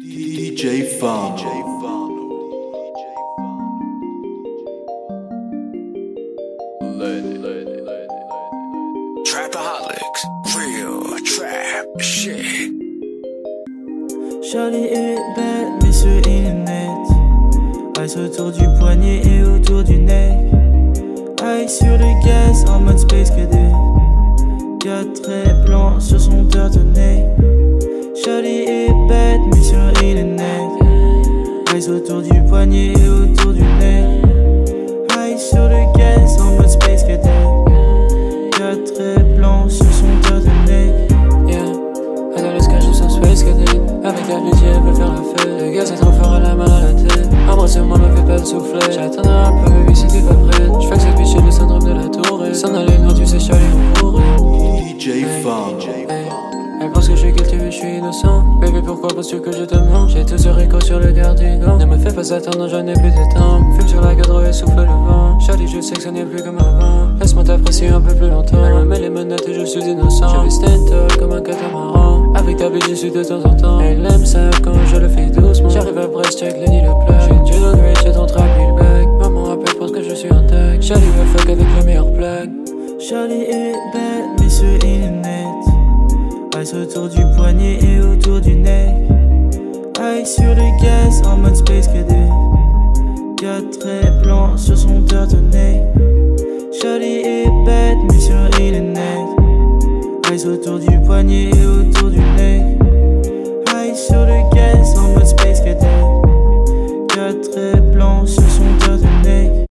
DJ Fun. Trapaholics, real trap shit. Charlie est belle, mais sur net. Ice autour du poignet et autour du nez. Ice sur le gaz en mode space cadet. Ice autour du poignet et autour du nez. Ice sur le gaz en mode space cadet. Quatre traits blancs sur son turtle Yeah, elle a le sketch de son space cadet. Avec la nuit, elle veut faire la fête. Le gaz est trop fort, elle a mal à la tête. Embrasse-moi, me fais pas le souffler. J'attendrai un peu, baby, si t'es pas prête. J'fais que cette biche le syndrome de la tour. S'en aller loin, tu sais, Charlie, on pourrait. DJ Fun. Hey, Elle pense que je suis je suis innocent. Baby, pourquoi penses-tu que je te mens J'ai tout ce réco sur le cardigan. Ne me fais pas attendre, je n'ai plus de temps. Fume sur la cadre et souffle le vent. Charlie, je sais que ce n'est plus comme avant. Laisse-moi t'apprécier un peu plus longtemps. Elle me met les menottes et je suis innocent. Je vais stand comme un catamaran. Avec ta bille, je suis de temps en temps. Elle aime ça quand je le fais doucement. J'arrive à Brest, check le nid le plat. J'ai du range, j'ai ton trap, il back. Maman rappelle, pense que je suis un tag. Charlie veut fuck avec la meilleure plaque. Charlie est belle autour du poignet et autour du nez. Aïe sur le gaz en mode space cadet. Quatre traits blancs sur son dirt. Charlie est bête, mais sur il est net. Aïe autour du poignet et autour du nez.